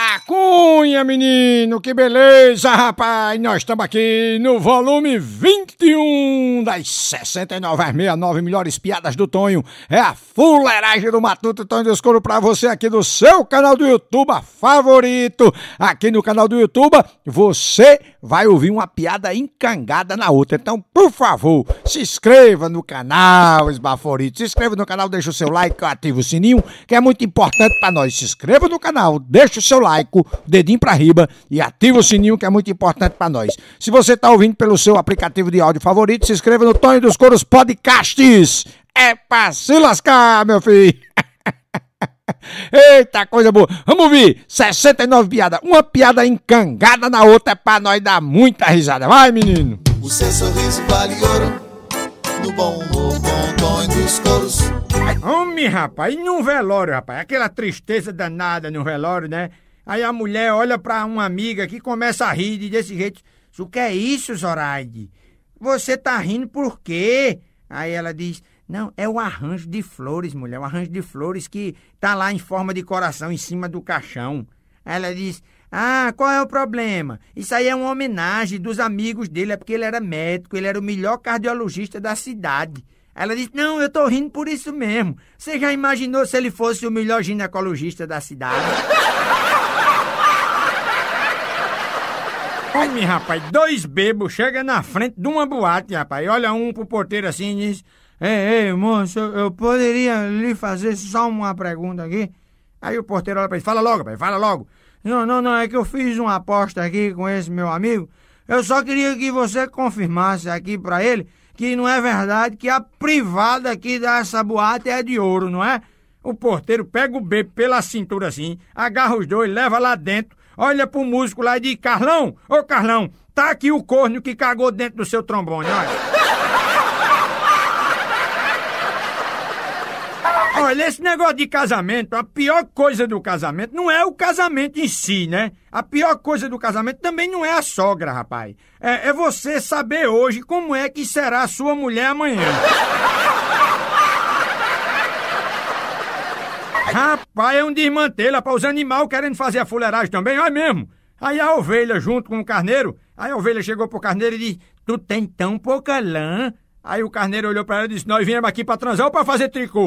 A Cunha, menino, que beleza, rapaz! Nós estamos aqui no volume 21 das 69 às 69 melhores piadas do Tonho. É a fuleiragem do Matuto Tonho do Escuro pra você aqui no seu canal do YouTube favorito. Aqui no canal do YouTube você vai ouvir uma piada encangada na outra. Então, por favor, se inscreva no canal, esbaforito. Se inscreva no canal, deixa o seu like, ativa o sininho, que é muito importante pra nós. Se inscreva no canal, deixa o seu like like, dedinho pra riba e ativa o sininho que é muito importante para nós. Se você tá ouvindo pelo seu aplicativo de áudio favorito, se inscreva no Tonho dos Coros Podcasts. É pra se lascar, meu filho. Eita, coisa boa. Vamos ouvir 69 piadas. Uma piada encangada na outra é pra nós dar muita risada. Vai, menino. O seu sorriso vale ouro. No bom humor, com Tonho dos Coros. Homem, rapaz, e num velório, rapaz? Aquela tristeza danada no velório, né? Aí a mulher olha pra uma amiga que começa a rir de desse jeito. O que é isso, Zoraide? Você tá rindo por quê? Aí ela diz: Não, é o arranjo de flores, mulher. O arranjo de flores que tá lá em forma de coração em cima do caixão. Aí ela diz: Ah, qual é o problema? Isso aí é uma homenagem dos amigos dele, é porque ele era médico, ele era o melhor cardiologista da cidade. Ela disse: Não, eu tô rindo por isso mesmo. Você já imaginou se ele fosse o melhor ginecologista da cidade? Homem, rapaz, dois bebos chegam na frente de uma boate, rapaz. Olha um pro porteiro assim e diz: Ei, ei, moço, eu poderia lhe fazer só uma pergunta aqui? Aí o porteiro olha pra ele: Fala logo, pai, fala logo. Não, não, não, é que eu fiz uma aposta aqui com esse meu amigo. Eu só queria que você confirmasse aqui pra ele que não é verdade que a privada aqui dessa boate é de ouro, não é? O porteiro pega o bebo pela cintura assim, agarra os dois, leva lá dentro olha pro músico lá e diz: Carlão, ô Carlão, tá aqui o corno que cagou dentro do seu trombone, olha. Olha, esse negócio de casamento, a pior coisa do casamento não é o casamento em si, né? A pior coisa do casamento também não é a sogra, rapaz. É, é você saber hoje como é que será a sua mulher amanhã. Rapaz, é um desmantelo, rapaz. Os animais querendo fazer a fuleiragem também, olha mesmo. Aí a ovelha junto com o carneiro, aí a ovelha chegou pro carneiro e disse, tu tem tão pouca lã? Aí o carneiro olhou pra ela e disse, nós viemos aqui pra transar ou pra fazer tricô?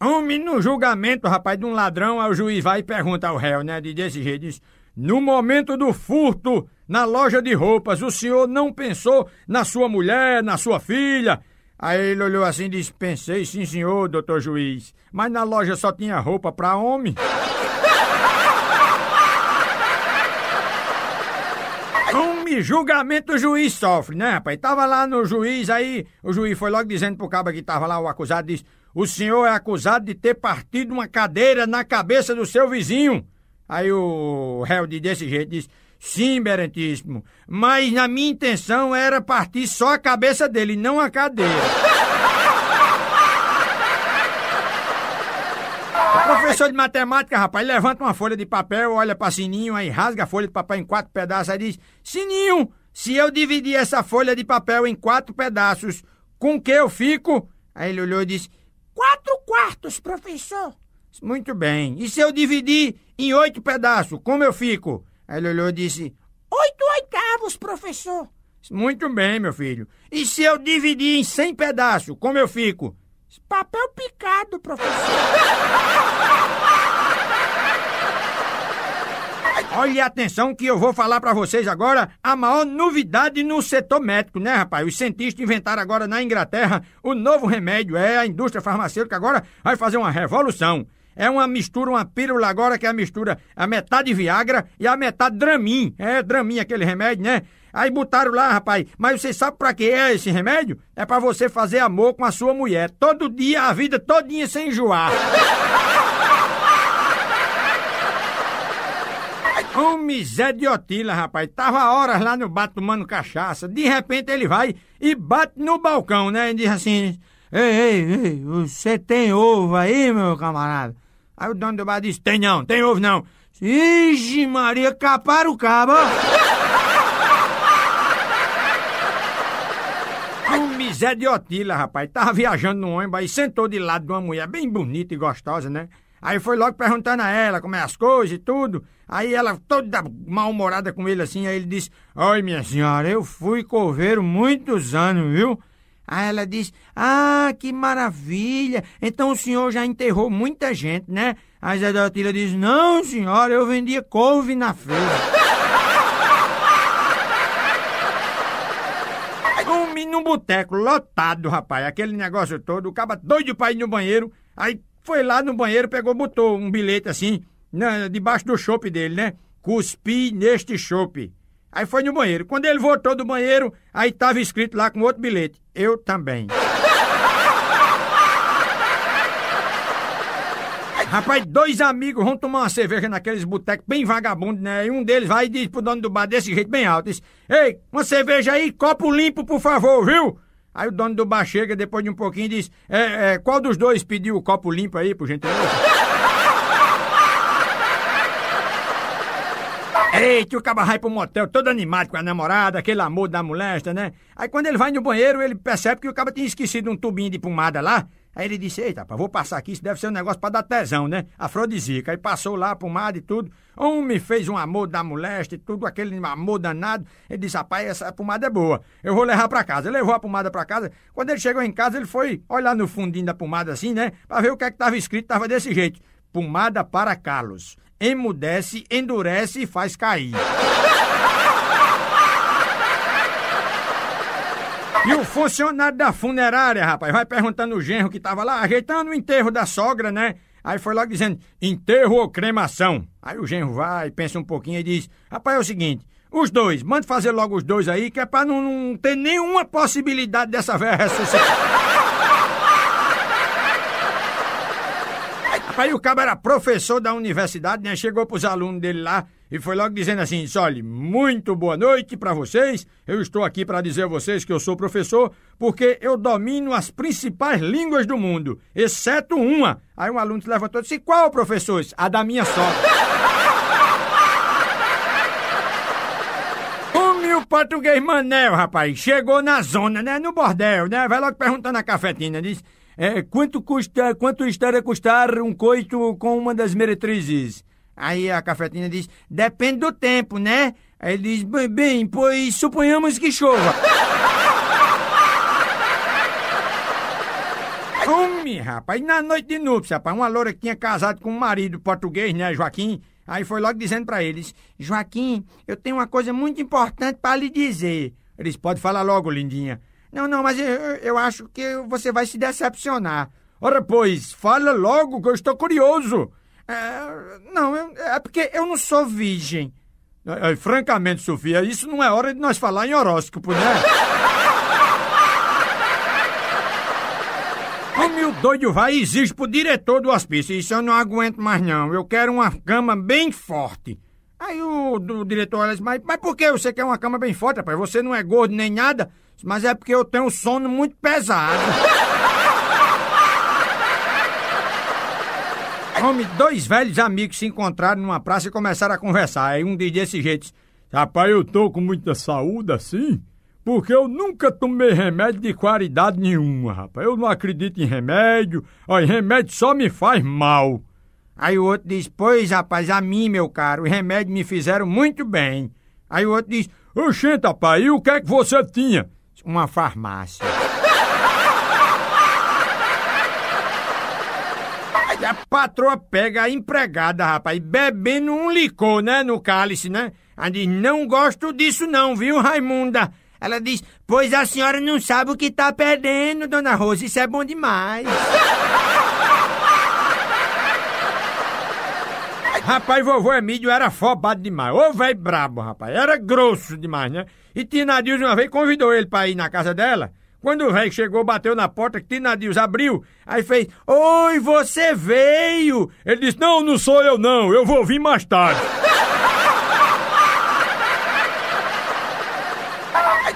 Homem, no julgamento, rapaz, de um ladrão, aí o juiz vai e pergunta ao réu, né, de desse jeito, diz, no momento do furto, na loja de roupas, o senhor não pensou na sua mulher, na sua filha, Aí ele olhou assim e disse: Pensei, sim, senhor, doutor juiz, mas na loja só tinha roupa pra homem. Um julgamento o juiz sofre, né, rapaz? Tava lá no juiz, aí o juiz foi logo dizendo pro cabo que tava lá, o acusado, disse: O senhor é acusado de ter partido uma cadeira na cabeça do seu vizinho. Aí o réu de desse jeito disse: Sim, Berentíssimo, mas na minha intenção era partir só a cabeça dele, não a cadeira. Professor de matemática, rapaz, levanta uma folha de papel, olha para Sininho, aí rasga a folha de papel em quatro pedaços, aí diz: Sininho, se eu dividir essa folha de papel em quatro pedaços, com que eu fico? Aí ele olhou e disse: Quatro quartos, professor. Muito bem. E se eu dividir em oito pedaços, como eu fico? Aí ele olhou e disse: Oito oitavos, professor. Muito bem, meu filho. E se eu dividir em cem pedaços, como eu fico? Papel picado, professor. Olha atenção que eu vou falar para vocês agora a maior novidade no setor médico, né, rapaz? Os cientistas inventaram agora na Inglaterra o novo remédio. É, a indústria farmacêutica agora vai fazer uma revolução. É uma mistura, uma pílula agora que é a mistura a metade Viagra e a metade Dramin. É, Dramin, aquele remédio, né? Aí botaram lá, rapaz. Mas você sabe pra que é esse remédio? É para você fazer amor com a sua mulher. Todo dia, a vida todinha sem enjoar. De Otila, rapaz. Tava horas lá no bar tomando cachaça. De repente ele vai e bate no balcão, né? E diz assim: Ei, ei, ei, você tem ovo aí, meu camarada? Aí o dono do bar disse: Tem não, tem ovo não. Ixi, Maria, caparam o cabo. Zé de Otila, rapaz, tava viajando no ônibus e sentou de lado de uma mulher bem bonita e gostosa, né? Aí foi logo perguntando a ela como é as coisas e tudo. Aí ela, toda mal-humorada com ele assim, aí ele disse: Oi, minha senhora, eu fui coveiro muitos anos, viu? Aí ela disse: Ah, que maravilha! Então o senhor já enterrou muita gente, né? Aí Zé Otila disse: Não, senhora, eu vendia couve na feira. Um num boteco lotado, rapaz, aquele negócio todo, o caba doido pra ir no banheiro, aí foi lá no banheiro, pegou, botou um bilhete assim, na, debaixo do chope dele, né? Cuspi neste chope. Aí foi no banheiro. Quando ele voltou do banheiro, aí tava escrito lá com outro bilhete. Eu também. Rapaz, dois amigos vão tomar uma cerveja naqueles botecos bem vagabundos, né? E um deles vai e diz pro dono do bar desse jeito bem alto: diz, Ei, uma cerveja aí, copo limpo, por favor, viu? Aí o dono do bar chega depois de um pouquinho e diz: é, é, qual dos dois pediu o copo limpo aí, por gentileza? Eita, o caba vai pro motel todo animado com a namorada, aquele amor da molesta, né? Aí quando ele vai no banheiro, ele percebe que o caba tinha esquecido um tubinho de pomada lá. Aí ele disse, eita, pá, vou passar aqui, isso deve ser um negócio pra dar tesão, né? Afrodisíaca. Aí passou lá, pomada e tudo. Me fez um amor da molesta e tudo, aquele amor danado. Ele disse, rapaz, essa pomada é boa. Eu vou levar pra casa. Ele levou a pomada pra casa. Quando ele chegou em casa, ele foi olhar no fundinho da pomada assim, né? Pra ver o que é que tava escrito. Tava desse jeito. Pomada para Carlos. Emudece, endurece e faz cair. E o funcionário da funerária, rapaz, vai perguntando o genro que tava lá, ajeitando o enterro da sogra, né? Aí foi logo dizendo, enterro ou cremação? Aí o genro vai, pensa um pouquinho e diz, rapaz, é o seguinte, os dois, manda fazer logo os dois aí, que é pra não, não ter nenhuma possibilidade dessa velha ressuscitar. Aí o cabo era professor da universidade, né? Chegou pros alunos dele lá e foi logo dizendo assim: olha, muito boa noite para vocês. Eu estou aqui para dizer a vocês que eu sou professor porque eu domino as principais línguas do mundo, exceto uma. Aí um aluno se levantou e disse: qual, professor? A da minha sogra. o português Manel, rapaz, chegou na zona, né? No bordel, né? Vai logo perguntando a cafetina, diz. É, quanto custa, quanto estaria custar um coito com uma das meretrizes? Aí a cafetina diz, depende do tempo, né? Aí ele diz, bem, bem pois suponhamos que chova. Homem, rapaz, na noite de núpcia, rapaz, uma loura que tinha casado com um marido português, né, Joaquim? Aí foi logo dizendo para eles, Joaquim, eu tenho uma coisa muito importante para lhe dizer. Eles, pode falar logo, lindinha. Não, não, mas eu, eu acho que você vai se decepcionar. Ora, pois, fala logo que eu estou curioso. É, não, é porque eu não sou virgem. É, francamente, Sofia, isso não é hora de nós falar em horóscopo, né? O meu doido vai e exige pro diretor do hospício. Isso eu não aguento mais, não. Eu quero uma cama bem forte. Aí o, o diretor olha assim, mas, mas por que você quer uma cama bem forte, rapaz? Você não é gordo nem nada? Mas é porque eu tenho um sono muito pesado. Homem, dois velhos amigos se encontraram numa praça e começaram a conversar. Aí um diz desse jeito: Rapaz, eu tô com muita saúde assim, porque eu nunca tomei remédio de qualidade nenhuma, rapaz. Eu não acredito em remédio, ó, remédio só me faz mal. Aí o outro diz: Pois, rapaz, a mim, meu caro, os remédios me fizeram muito bem. Aí o outro diz: Oxente, rapaz, e o que é que você tinha? Uma farmácia. A patroa pega a empregada, rapaz, bebendo um licor, né, no cálice, né? Ela diz: Não gosto disso, não, viu, Raimunda? Ela diz: Pois a senhora não sabe o que tá perdendo, dona Rosa, isso é bom demais. Rapaz, vovô Emílio era fobado demais. Ô, velho brabo, rapaz. Era grosso demais, né? E Tina Dills uma vez convidou ele pra ir na casa dela. Quando o velho chegou, bateu na porta, que Tina Dills abriu, aí fez: Oi, você veio! Ele disse: Não, não sou eu, não. Eu vou vir mais tarde.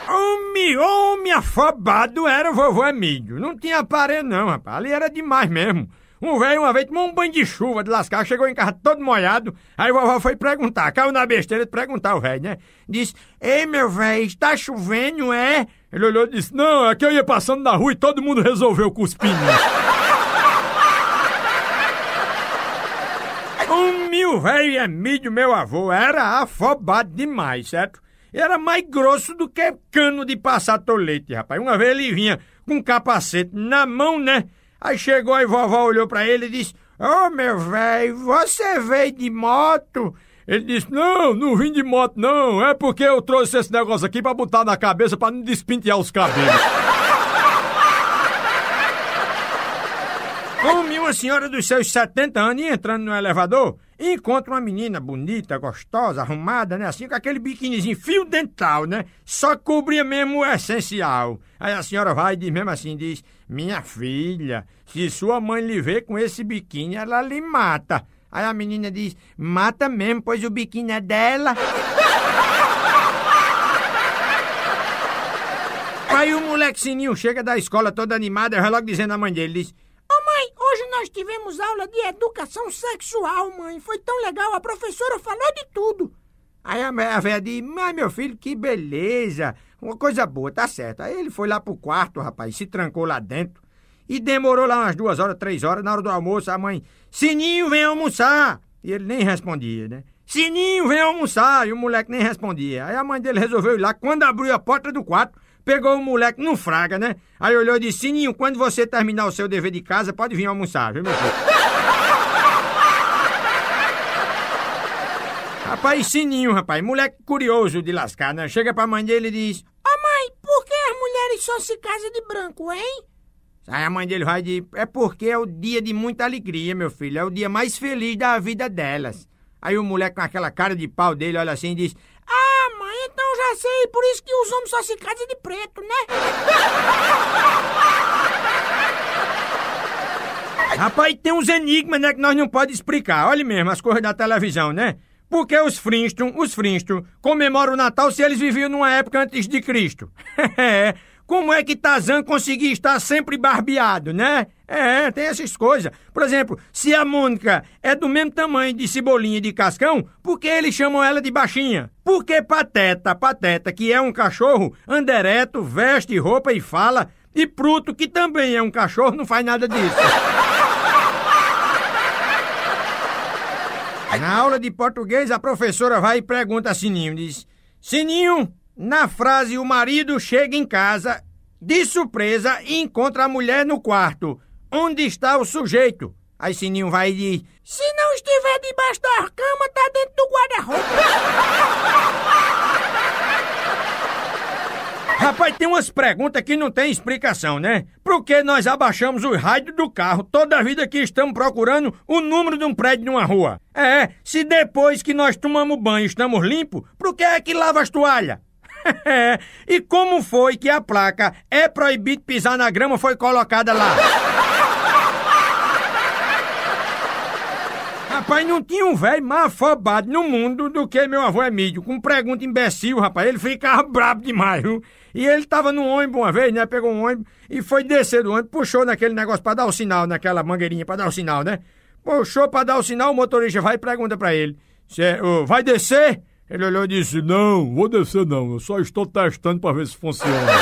Homem, homem afobado era o vovô Emílio. Não tinha aparelho, não, rapaz. Ali era demais mesmo. Um velho uma vez tomou um banho de chuva de lascar, chegou em casa todo molhado. Aí vovó foi perguntar, caiu na besteira de perguntar o velho, né? Disse: Ei, meu velho, está chovendo, é? Ele olhou e disse: Não, é que eu ia passando na rua e todo mundo resolveu cuspir. um mil velho amigo meu avô era afobado demais, certo? Era mais grosso do que cano de passar tolete, rapaz. Uma vez ele vinha com um capacete na mão, né? Aí chegou e vovó olhou para ele e disse: Ô oh, meu velho, você veio de moto? Ele disse: Não, não vim de moto, não. É porque eu trouxe esse negócio aqui para botar na cabeça para não despintear os cabelos. Como uma senhora dos seus 70 anos entrando no elevador, encontra uma menina bonita, gostosa, arrumada, né? Assim, com aquele biquinizinho fio dental, né? Só cobria mesmo o essencial. Aí a senhora vai e diz mesmo assim, diz, minha filha, se sua mãe lhe vê com esse biquíni, ela lhe mata. Aí a menina diz, mata mesmo, pois o biquíni é dela. Aí o moleque sininho chega da escola todo animado, vai logo dizendo à mãe dele, diz, nós tivemos aula de educação sexual, mãe. Foi tão legal, a professora falou de tudo. Aí a, velha disse, mas meu filho, que beleza. Uma coisa boa, tá certo. Aí ele foi lá pro quarto, rapaz, se trancou lá dentro. E demorou lá umas duas horas, três horas. Na hora do almoço, a mãe, Sininho, vem almoçar. E ele nem respondia, né? Sininho, vem almoçar. E o moleque nem respondia. Aí a mãe dele resolveu ir lá. Quando abriu a porta do quarto, pegou o moleque no fraga, né? Aí olhou e disse: Sininho, quando você terminar o seu dever de casa, pode vir almoçar, viu, meu filho? rapaz, Sininho, rapaz, moleque curioso de lascar, né? Chega pra mãe dele e diz: Ô oh, mãe, por que as mulheres só se casam de branco, hein? Aí a mãe dele vai dizer: É porque é o dia de muita alegria, meu filho. É o dia mais feliz da vida delas. Aí o moleque com aquela cara de pau dele olha assim e diz: Ah, sei, por isso que os homens só se casam de preto, né? Rapaz, tem uns enigmas, né, que nós não podemos explicar. Olha mesmo, as coisas da televisão, né? Porque os Flintstones, os Flintstones, comemoram o Natal se eles viviam numa época antes de Cristo. Como é que Tarzan conseguia estar sempre barbeado, né? É, tem essas coisas. Por exemplo, se a Mônica é do mesmo tamanho de Cebolinha e de Cascão, por que eles chamam ela de baixinha? Porque Pateta, Pateta, que é um cachorro, anda ereto, veste roupa e fala, e Pruto, que também é um cachorro, não faz nada disso. Na aula de português, a professora vai e pergunta a Sininho, diz... Sininho, na frase o marido chega em casa de surpresa e encontra a mulher no quarto. Onde está o sujeito? Aí Sininho vai e diz: Se não estiver debaixo da cama, tá dentro do guarda-roupa. Rapaz, tem umas perguntas que não tem explicação, né? Por que nós abaixamos o rádio do carro toda a vida que estamos procurando o número de um prédio numa rua? É, se depois que nós tomamos banho estamos limpos, por que é que lava as toalhas? e como foi que a placa é proibido pisar na grama foi colocada lá? Rapaz, não tinha um velho mais afobado no mundo do que meu avô Emílio, com pergunta imbecil, rapaz. Ele ficava brabo demais, viu? E ele tava no ônibus uma vez, né? Pegou um ônibus e foi descer do ônibus, puxou naquele negócio pra dar o sinal, naquela mangueirinha pra dar o sinal, né? Puxou pra dar o sinal, o motorista vai e pergunta pra ele: oh, vai descer? Ele olhou e disse: Não, vou descer não, eu só estou testando para ver se funciona.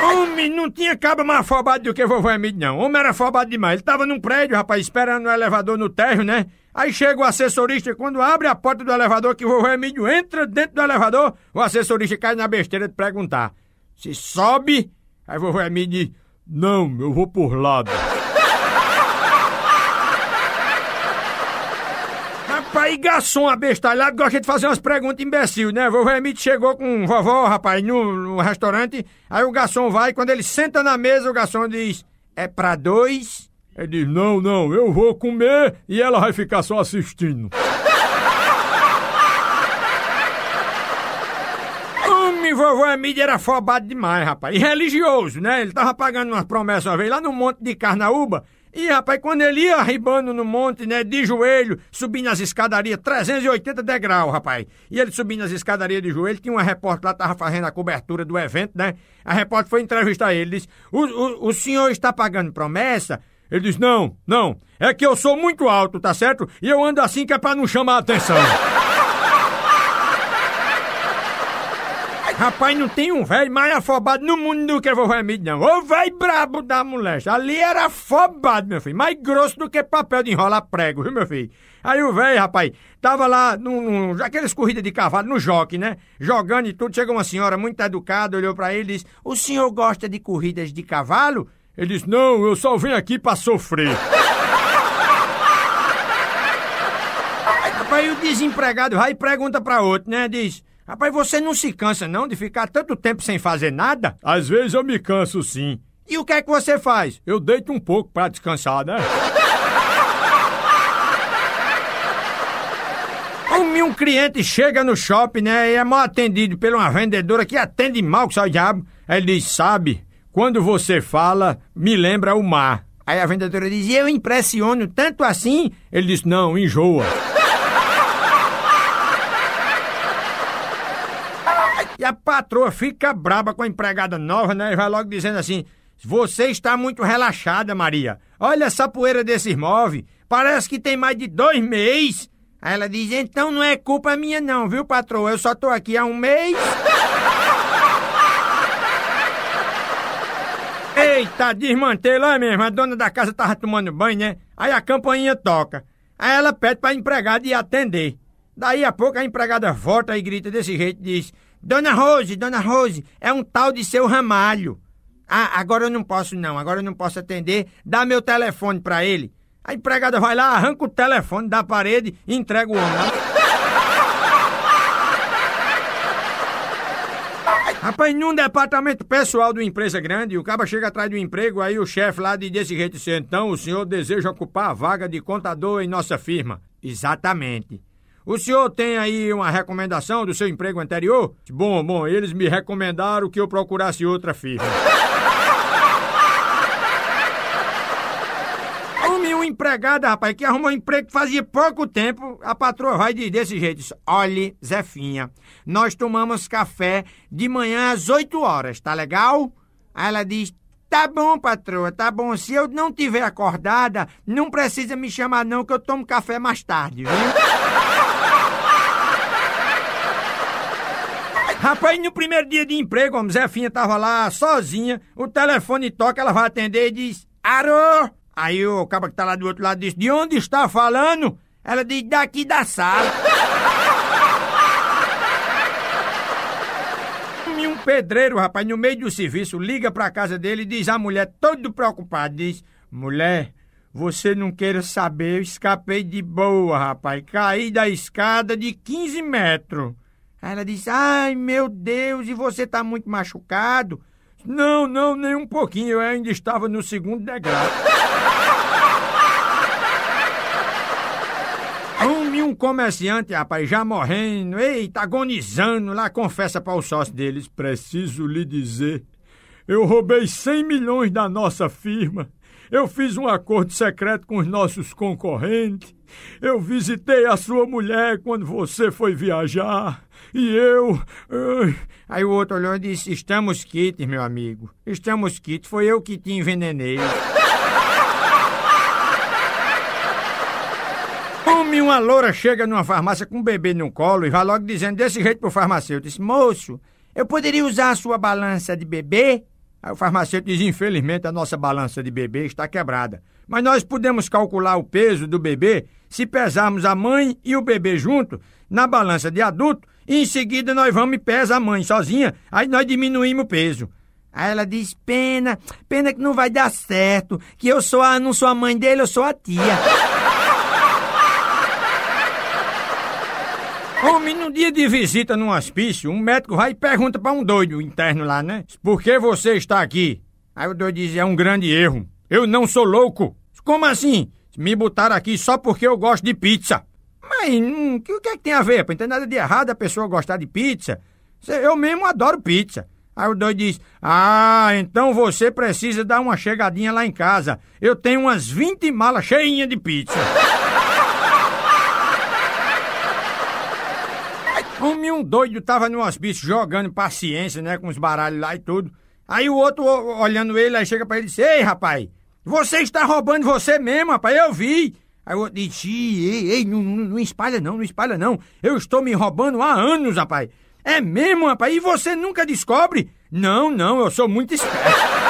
Homem, não tinha cabo mais afobado do que vovô Emílio, não. O homem era afobado demais. Ele tava num prédio, rapaz, esperando o elevador no térreo, né? Aí chega o assessorista, quando abre a porta do elevador, que o vovô Emílio entra dentro do elevador, o assessorista cai na besteira de perguntar: Se sobe? Aí o vovô Emílio diz: Não, eu vou por lado. Rapaz, garçom abestalhado gosta de fazer umas perguntas imbecil, né? Vovô Emílio chegou com vovó, rapaz, no, no, restaurante. Aí o garçom vai, quando ele senta na mesa, o garçom diz: É pra dois? Ele diz: Não, não, eu vou comer e ela vai ficar só assistindo. Homem, vovô Emílio era afobado demais, rapaz. E religioso, né? Ele tava pagando umas promessas uma vez lá no Monte de Carnaúba. E, rapaz, quando ele ia arribando no monte, né, de joelho, subindo as escadarias, 380 degraus, rapaz. E ele subindo as escadarias de joelho, tinha uma repórter lá, tava fazendo a cobertura do evento, né? A repórter foi entrevistar ele, disse, o, o, o senhor está pagando promessa? Ele disse, não, não, é que eu sou muito alto, tá certo? E eu ando assim que é pra não chamar a atenção. Rapaz, não tem um velho mais afobado no mundo do que o vovô Emílio, não. Ô velho brabo da moleste. Ali era afobado, meu filho. Mais grosso do que papel de enrolar prego, viu, meu filho? Aí o velho, rapaz, tava lá, num, aquelas corridas de cavalo, no joque, né? Jogando e tudo. Chegou uma senhora muito educada, olhou para ele e disse: O senhor gosta de corridas de cavalo? Ele disse: Não, eu só venho aqui pra sofrer. Rapaz, o desempregado vai e pergunta pra outro, né? Diz: Rapaz, você não se cansa não de ficar tanto tempo sem fazer nada? Às vezes eu me canso sim. E o que é que você faz? Eu deito um pouco para descansar, né? Um, um cliente chega no shopping, né, e é mal atendido por uma vendedora que atende mal, que só o diabo. Ele diz, sabe, quando você fala, me lembra o mar. Aí a vendedora diz, eu impressiono tanto assim? Ele diz, não, enjoa. E a patroa fica braba com a empregada nova, né? E vai logo dizendo assim: Você está muito relaxada, Maria. Olha essa poeira desses móveis. Parece que tem mais de dois meses. Aí ela diz: Então não é culpa minha, não, viu, patroa? Eu só tô aqui há um mês. Eita, desmantelou mesmo. A dona da casa tava tomando banho, né? Aí a campainha toca. Aí ela pede pra empregada ir atender. Daí a pouco a empregada volta e grita desse jeito diz: Dona Rose, Dona Rose, é um tal de seu Ramalho. Ah, agora eu não posso não, agora eu não posso atender. Dá meu telefone para ele. A empregada vai lá, arranca o telefone da parede e entrega o homem. Rapaz, num departamento pessoal de uma empresa grande, o cara chega atrás do emprego, aí o chefe lá diz desse jeito então o senhor deseja ocupar a vaga de contador em nossa firma. Exatamente. O senhor tem aí uma recomendação do seu emprego anterior? Bom, bom, eles me recomendaram que eu procurasse outra firma. Arrume uma empregada, rapaz, que arrumou um emprego que fazia pouco tempo. A patroa vai dizer desse jeito: Olhe, Zefinha, nós tomamos café de manhã às 8 horas, tá legal? Aí ela diz: Tá bom, patroa, tá bom. Se eu não tiver acordada, não precisa me chamar, não, que eu tomo café mais tarde, viu? Rapaz, no primeiro dia de emprego, a Zefinha tava lá sozinha, o telefone toca, ela vai atender e diz: Arô! Aí o cara que tá lá do outro lado diz: De onde está falando? Ela diz: Daqui da sala. e um pedreiro, rapaz, no meio do serviço, liga pra casa dele e diz à mulher, todo preocupado: Diz, mulher, você não queira saber, eu escapei de boa, rapaz. Caí da escada de 15 metros. Aí ela disse: Ai, meu Deus, e você tá muito machucado? Não, não, nem um pouquinho, eu ainda estava no segundo degrau. Um, um comerciante, rapaz, já morrendo, eita, agonizando lá, confessa para o sócio deles: Preciso lhe dizer, eu roubei 100 milhões da nossa firma. Eu fiz um acordo secreto com os nossos concorrentes. Eu visitei a sua mulher quando você foi viajar. E eu. Aí o outro olhou e disse: Estamos quites, meu amigo. Estamos quites. Foi eu que te envenenei. Como uma loura chega numa farmácia com um bebê no colo e vai logo dizendo desse jeito pro farmacêutico: Moço, eu poderia usar a sua balança de bebê? Aí o farmacêutico diz: Infelizmente a nossa balança de bebê está quebrada. Mas nós podemos calcular o peso do bebê se pesarmos a mãe e o bebê junto na balança de adulto e em seguida nós vamos e pesa a mãe sozinha, aí nós diminuímos o peso. Aí ela diz: pena, pena que não vai dar certo, que eu sou a, não sou a mãe dele, eu sou a tia. No dia de visita num hospício, um médico vai e pergunta para um doido interno lá, né? Por que você está aqui? Aí o doido diz: é um grande erro. Eu não sou louco. Como assim? Me botaram aqui só porque eu gosto de pizza. Mas hum, o que é que tem a ver? Não tem nada de errado a pessoa gostar de pizza. Eu mesmo adoro pizza. Aí o doido diz: Ah, então você precisa dar uma chegadinha lá em casa. Eu tenho umas 20 malas cheinhas de pizza. Homem, um doido tava no hospício jogando paciência, né? Com os baralhos lá e tudo. Aí o outro olhando ele, aí chega pra ele e diz: Ei, rapaz, você está roubando você mesmo, rapaz, eu vi. Aí o outro disse: Ei, ei, não, não, não espalha não, não espalha não. Eu estou me roubando há anos, rapaz. É mesmo, rapaz? E você nunca descobre? Não, não, eu sou muito esperto.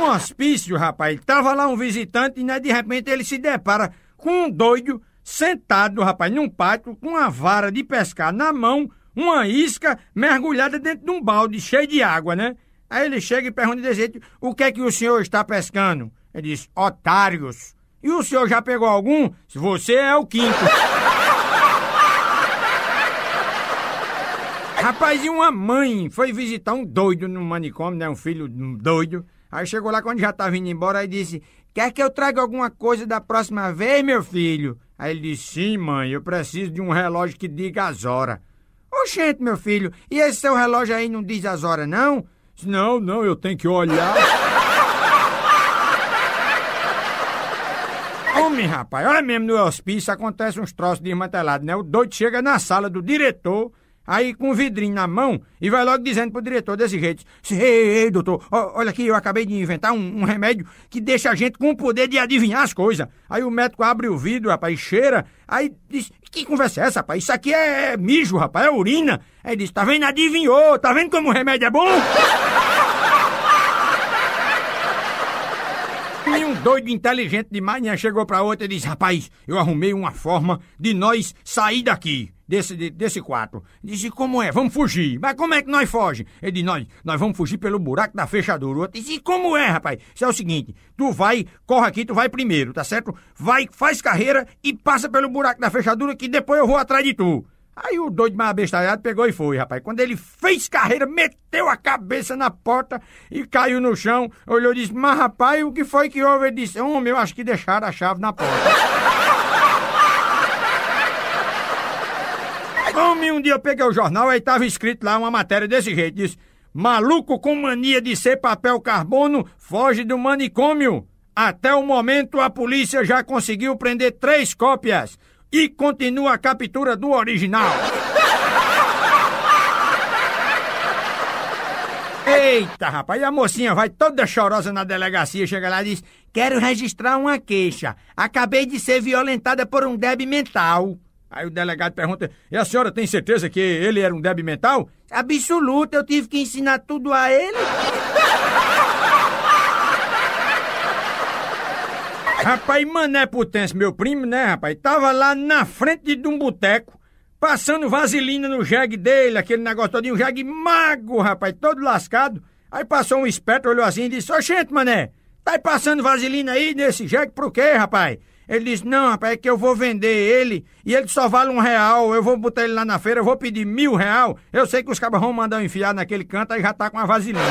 num hospício, rapaz, tava lá um visitante e né, de repente ele se depara com um doido sentado, rapaz, num pátio, com uma vara de pescar na mão, uma isca mergulhada dentro de um balde cheio de água, né? Aí ele chega e pergunta desse jeito, o que é que o senhor está pescando? Ele diz, otários. E o senhor já pegou algum? Se você é o quinto. Rapaz, e uma mãe foi visitar um doido no manicômio, né? Um filho doido. Aí chegou lá quando já tava indo embora e disse: Quer que eu traga alguma coisa da próxima vez, meu filho? Aí ele disse: Sim, mãe, eu preciso de um relógio que diga as horas. Oxente, meu filho, e esse seu relógio aí não diz as horas, não? Não, não, eu tenho que olhar. Homem, rapaz, olha mesmo no hospício acontece uns troços desmantelados, né? O doido chega na sala do diretor Aí com um vidrinho na mão e vai logo dizendo pro diretor desse jeito: Ei, ei doutor, olha aqui, eu acabei de inventar um, um, remédio que deixa a gente com o poder de adivinhar as coisas. Aí o médico abre o vidro, rapaz, cheira, aí diz: Que conversa é essa, rapaz? Isso aqui é mijo, rapaz, é urina. Aí diz: Tá vendo? Adivinhou, tá vendo como o remédio é bom? E um doido inteligente demais né, chegou pra outra e disse: Rapaz, eu arrumei uma forma de nós sair daqui desse, desse quarto. Disse, como é? Vamos fugir. Mas como é que nós foge? Ele disse, nós, nós vamos fugir pelo buraco da fechadura. O outro disse, como é, rapaz? Isso é o seguinte, tu vai, corre aqui, tu vai primeiro, tá certo? Vai, faz carreira e passa pelo buraco da fechadura que depois eu vou atrás de tu. Aí o doido mais abestalhado pegou e foi, rapaz. Quando ele fez carreira, meteu a cabeça na porta e caiu no chão. Olhou e disse, mas rapaz, o que foi que houve? Ele disse, homem, eu acho que deixaram a chave na porta. Homem, um dia eu peguei o jornal, aí tava escrito lá uma matéria desse jeito, diz, maluco com mania de ser papel carbono foge do manicômio. Até o momento a polícia já conseguiu prender três cópias e continua a captura do original. Eita, rapaz, e a mocinha vai toda chorosa na delegacia, chega lá e diz: Quero registrar uma queixa. Acabei de ser violentada por um débil mental. Aí o delegado pergunta: E a senhora tem certeza que ele era um débil mental? Absoluta, eu tive que ensinar tudo a ele. rapaz, Mané Potência, meu primo, né, rapaz? Tava lá na frente de um boteco, passando vaselina no jegue dele, aquele negócio todinho, um jegue mago, rapaz, todo lascado. Aí passou um esperto, olhou assim e disse: Oxente, mané, tá aí passando vaselina aí nesse jegue por quê, rapaz? Ele disse, não, rapaz, é que eu vou vender ele e ele só vale um real. Eu vou botar ele lá na feira, eu vou pedir mil real. Eu sei que os cabas vão mandar enfiar naquele canto e já tá com a vasilina.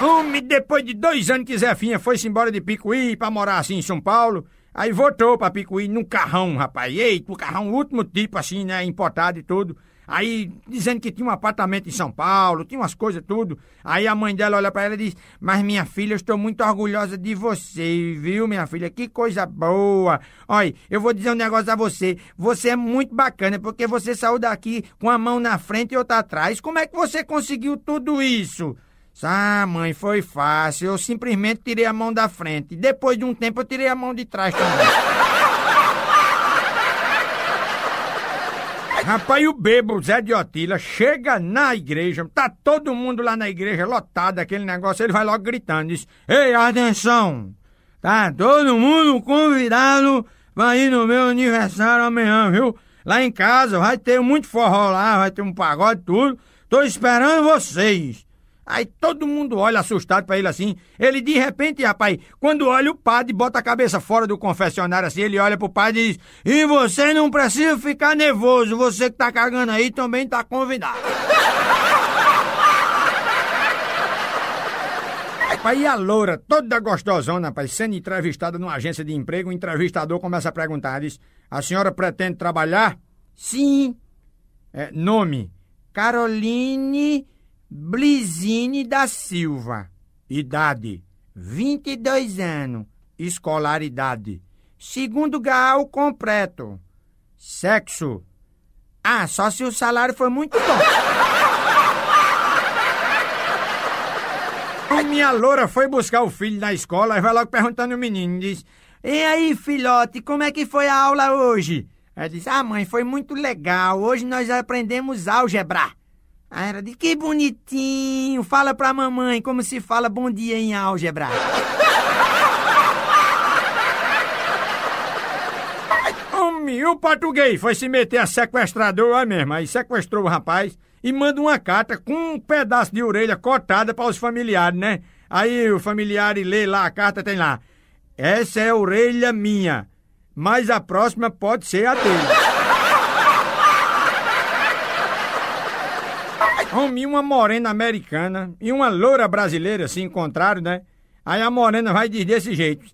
Homem, depois de dois anos que Zefinha foi-se embora de Picuí pra morar assim em São Paulo, aí voltou pra Picuí num carrão, rapaz. Eita, o carrão último tipo assim, né, importado e tudo. Aí, dizendo que tinha um apartamento em São Paulo, tinha umas coisas tudo. Aí a mãe dela olha para ela e diz: Mas minha filha, eu estou muito orgulhosa de você, viu, minha filha? Que coisa boa. Olha, eu vou dizer um negócio a você. Você é muito bacana, porque você saiu daqui com a mão na frente e outra atrás. Como é que você conseguiu tudo isso? Ah, mãe, foi fácil. Eu simplesmente tirei a mão da frente. Depois de um tempo, eu tirei a mão de trás também. Rapaz, o bebo Zé de Otila chega na igreja, tá todo mundo lá na igreja lotado, aquele negócio, ele vai logo gritando, diz, Ei, atenção, tá todo mundo convidado pra ir no meu aniversário amanhã, viu? Lá em casa vai ter muito forró lá, vai ter um pagode tudo, tô esperando vocês. Aí todo mundo olha assustado para ele assim. Ele de repente, rapaz, quando olha o padre, bota a cabeça fora do confessionário assim, ele olha pro padre e diz: E você não precisa ficar nervoso, você que tá cagando aí também tá convidado. Rapaz, e a loura, toda gostosona, rapaz, sendo entrevistada numa agência de emprego, o entrevistador começa a perguntar, diz, a senhora pretende trabalhar? Sim, É, nome, Caroline Blizine da Silva, idade, 22 anos, escolaridade, segundo grau completo. sexo, Ah, só se o salário for muito bom. A minha loura foi buscar o filho na escola e vai logo perguntando ao menino, diz, E aí, filhote, como é que foi a aula hoje? Ela disse, ah, mãe, foi muito legal. Hoje nós aprendemos álgebra. Aí ela disse, que bonitinho. Fala pra mamãe como se fala bom dia em álgebra. Homem, o português foi se meter a sequestrador, é mesmo, aí sequestrou o rapaz e manda uma carta com um pedaço de orelha cortada para os familiares, né? Aí o familiar lê lá a carta, tem lá, essa é a orelha minha, mas a próxima pode ser a dele. Homem, uma morena americana e uma loura brasileira se encontraram, né? Aí a morena vai dizer desse jeito.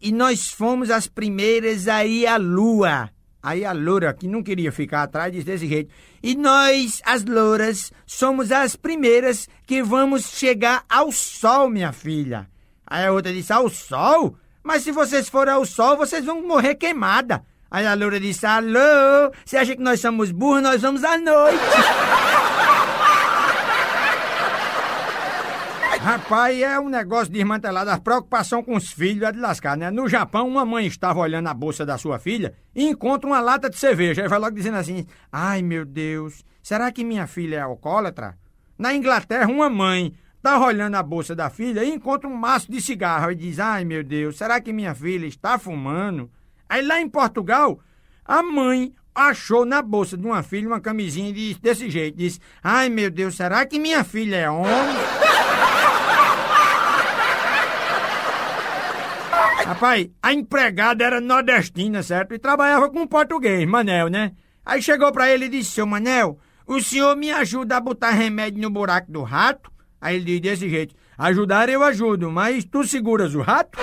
E nós fomos as primeiras a ir à lua. Aí a loura, que não queria ficar atrás, diz desse jeito. E nós, as louras, somos as primeiras que vamos chegar ao sol, minha filha. Aí a outra disse, ao sol? Mas se vocês forem ao sol, vocês vão morrer queimada. Aí a loura disse, alô, você acha que nós somos burros? Nós vamos à noite. Rapaz, é um negócio desmantelado. A preocupação com os filhos é de lascar, né? No Japão, uma mãe estava olhando a bolsa da sua filha e encontra uma lata de cerveja. Aí vai logo dizendo assim: Ai meu Deus, será que minha filha é alcoólatra? Na Inglaterra, uma mãe está olhando a bolsa da filha e encontra um maço de cigarro e diz: Ai meu Deus, será que minha filha está fumando? Aí lá em Portugal, a mãe achou na bolsa de uma filha uma camisinha e diz desse jeito: diz, Ai meu Deus, será que minha filha é homem? Rapaz, a empregada era nordestina, certo? E trabalhava com um português, Manel, né? Aí chegou pra ele e disse, seu Manel, o senhor me ajuda a botar remédio no buraco do rato? Aí ele disse desse jeito, ajudar eu ajudo, mas tu seguras o rato?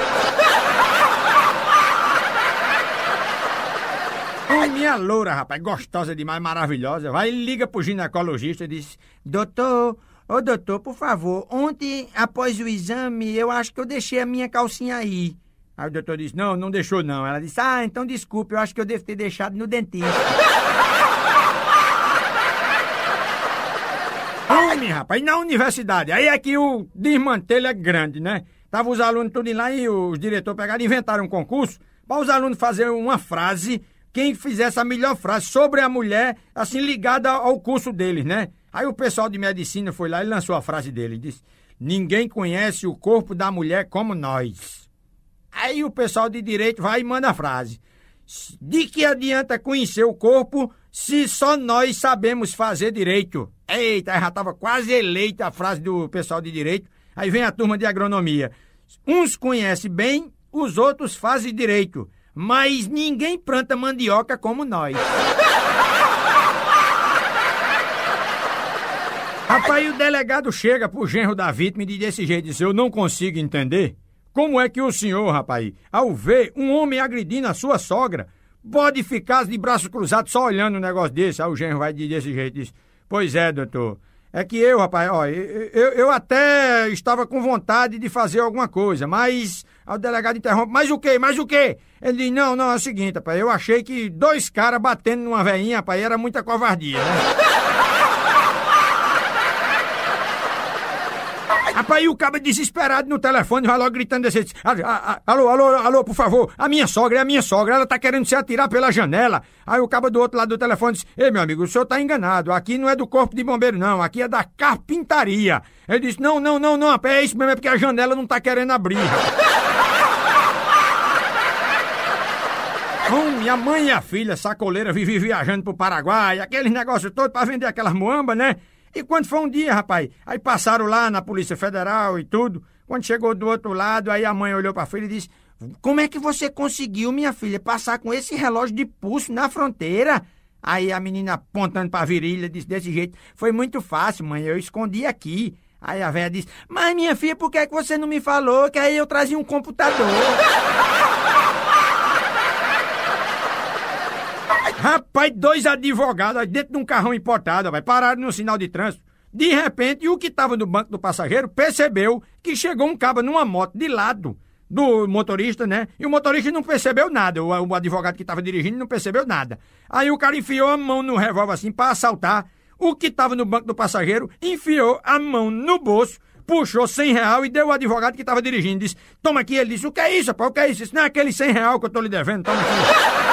Ai, minha loura, rapaz, gostosa demais, maravilhosa. Vai e liga pro ginecologista e diz, Doutor, ô doutor, por favor, ontem, após o exame, eu acho que eu deixei a minha calcinha aí. Aí o doutor disse, não, não deixou não. Ela disse, Ah, então desculpe, eu acho que eu devo ter deixado no dentista. Homem, rapaz, e na universidade? Aí é que o desmantelo é grande, né? Tava os alunos tudo lá e os diretores pegaram e inventaram um concurso para os alunos fazerem uma frase, quem fizesse a melhor frase sobre a mulher, assim, ligada ao curso deles, né? Aí o pessoal de medicina foi lá e lançou a frase dele, disse, ninguém conhece o corpo da mulher como nós. Aí o pessoal de direito vai e manda a frase. De que adianta conhecer o corpo se só nós sabemos fazer direito? Eita, já estava quase eleita a frase do pessoal de direito. Aí vem a turma de agronomia. Uns conhecem bem, os outros fazem direito. Mas ninguém planta mandioca como nós. Rapaz, o delegado chega pro genro da vítima e diz desse jeito, diz, eu não consigo entender como é que o senhor, rapaz, ao ver um homem agredindo a sua sogra, pode ficar de braços cruzados só olhando um negócio desse? Aí o genro vai desse jeito, diz, pois é, doutor, é que eu, rapaz, ó, eu, eu, eu até estava com vontade de fazer alguma coisa, mas... O delegado interrompe, mas o quê? Mas o quê? Ele diz, não, não, é o seguinte, rapaz, eu achei que dois caras batendo numa veinha, rapaz, era muita covardia, né? Rapaz, e o cabo desesperado no telefone vai logo gritando jeito. Alô, alô, alô, por favor, a minha sogra é a minha sogra, ela tá querendo se atirar pela janela. Aí o cabo do outro lado do telefone diz, ei meu amigo, o senhor tá enganado, aqui não é do corpo de bombeiro não, aqui é da carpintaria. Ele disse, não, não, não, não, é isso mesmo, é porque a janela não tá querendo abrir. Hum, minha mãe e a filha, sacoleira, vivem viajando pro Paraguai, aqueles negócios todos pra vender aquelas moambas, né? E quando foi um dia, rapaz, aí passaram lá na Polícia Federal e tudo. Quando chegou do outro lado, aí a mãe olhou pra filha e disse: Como é que você conseguiu, minha filha, passar com esse relógio de pulso na fronteira? Aí a menina apontando pra virilha disse desse jeito: Foi muito fácil, mãe, eu escondi aqui. Aí a velha disse, mas minha filha, por que, é que você não me falou que aí eu trazia um computador? Rapaz, dois advogados dentro de um carrão importado, vai pararam no sinal de trânsito. De repente, o que estava no banco do passageiro percebeu que chegou um cabo numa moto de lado do motorista, né? E o motorista não percebeu nada. O, o advogado que estava dirigindo não percebeu nada. Aí o cara enfiou a mão no revólver assim para assaltar. O que estava no banco do passageiro enfiou a mão no bolso, puxou 100 real e deu ao advogado que estava dirigindo. Disse: Toma aqui. Ele disse: O que é isso, rapaz? O que é isso? Isso não é aquele 100 real que eu tô lhe devendo. Toma aqui.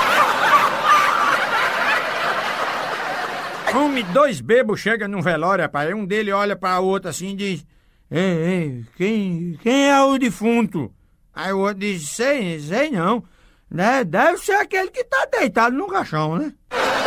Homem, dois bebos chegam num velório, rapaz. Um dele olha para o outro assim e diz: Ei, ei, quem, quem é o defunto? Aí o outro diz: Sei, sei não. Né? Deve ser aquele que tá deitado no caixão, né?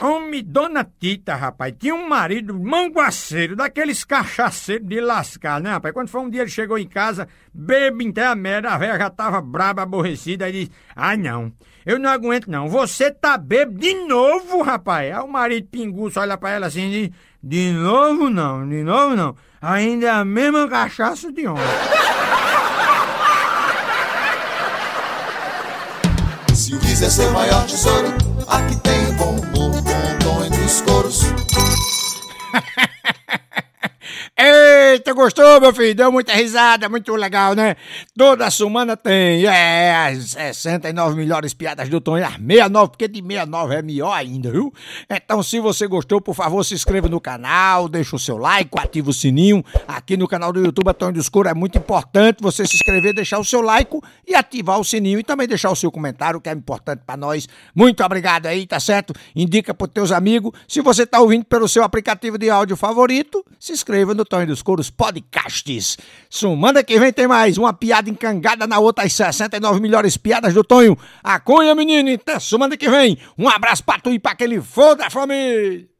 Homem, dona Tita, rapaz, tinha um marido manguaceiro, daqueles cachaceiros de lascar, né, rapaz? Quando foi um dia ele chegou em casa, bebe até a merda, a velha já tava braba, aborrecida, aí disse: Ai não, eu não aguento não, você tá bebo de novo, rapaz. Aí o marido pinguço olha pra ela assim e diz: De novo não, de novo não, ainda é a mesma cachaça de ontem. Se o quiser ser maior tesouro, aqui tem bom humor, bom tom entre os coros. Eita, gostou, meu filho? Deu muita risada, muito legal, né? Toda semana tem, é, as 69 melhores piadas do Tonho, as 69, porque de 69 é melhor ainda, viu? Então, se você gostou, por favor, se inscreva no canal, deixa o seu like, ativa o sininho. Aqui no canal do YouTube, Tonho do Escuro, é muito importante você se inscrever, deixar o seu like e ativar o sininho e também deixar o seu comentário, que é importante pra nós. Muito obrigado aí, tá certo? Indica pros teus amigos. Se você tá ouvindo pelo seu aplicativo de áudio favorito, se inscreva no Tonho dos Podcasts. Sumanda que vem tem mais uma piada encangada na outra, as 69 melhores piadas do Tonho. A cunha, menino, até semana que vem. Um abraço pra tu e pra aquele foda, família.